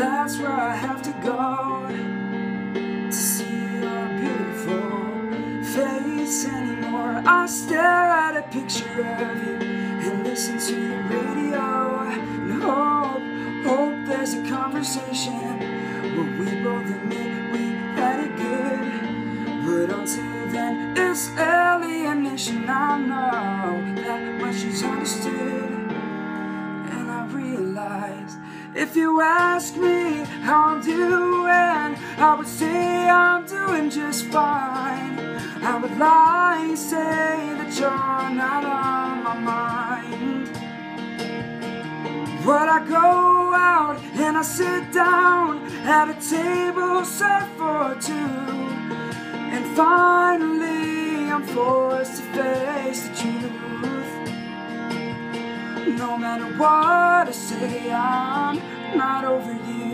that's where I have to go to see your beautiful face anymore. I stare at a picture of you and listen to the radio and hope, hope there's a conversation where we both admit we had it good. But until then, it's alienation. I know that much is understood. Realize if you ask me how I'm doing, I would say I'm doing just fine. I would lie and say that you're not on my mind. But I go out and I sit down at a table set for two. And finally, No matter what I say, I'm not over you.